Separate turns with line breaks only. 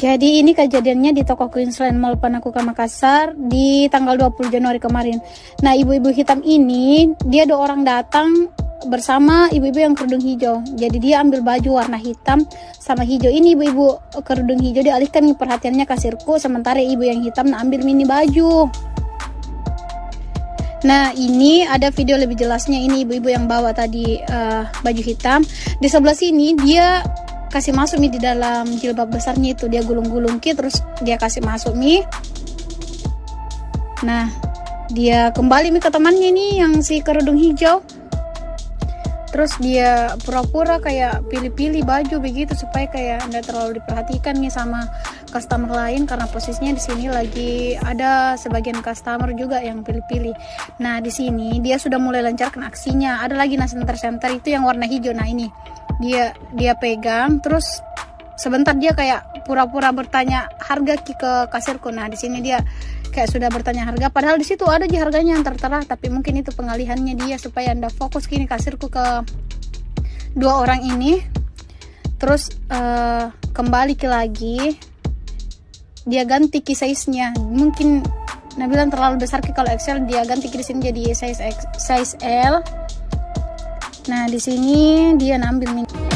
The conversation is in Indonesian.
Jadi ini kejadiannya di toko Queensland Mall Panakuka Makassar di tanggal 20 Januari kemarin. Nah, ibu-ibu hitam ini dia ada orang datang bersama ibu-ibu yang kerudung hijau. Jadi dia ambil baju warna hitam sama hijau. Ini ibu-ibu kerudung hijau dialihkan perhatiannya kasirku sementara ibu yang hitam ambil mini baju. Nah ini ada video lebih jelasnya ini ibu-ibu yang bawa tadi uh, baju hitam. Di sebelah sini dia kasih masuk mie di dalam jilbab besarnya itu dia gulung-gulung ki terus dia kasih masuk mie nah dia kembali mie ke temannya ini yang si kerudung hijau terus dia pura-pura kayak pilih-pilih baju begitu supaya kayak tidak terlalu diperhatikan nih sama customer lain karena posisinya di sini lagi ada sebagian customer juga yang pilih-pilih. Nah di sini dia sudah mulai lancarkan aksinya. Ada lagi nah center-center itu yang warna hijau. Nah ini dia dia pegang terus sebentar dia kayak pura-pura bertanya harga ke kasirku. Nah di sini dia kayak sudah bertanya harga padahal di situ ada di harganya yang tertera tapi mungkin itu pengalihannya dia supaya anda fokus kini kasirku ke dua orang ini. Terus uh, kembali ke lagi dia ganti ki size nya mungkin Nabilan terlalu besar ki kalau XL dia ganti ki di sini jadi size size L Nah, di sini dia ngambil minyak.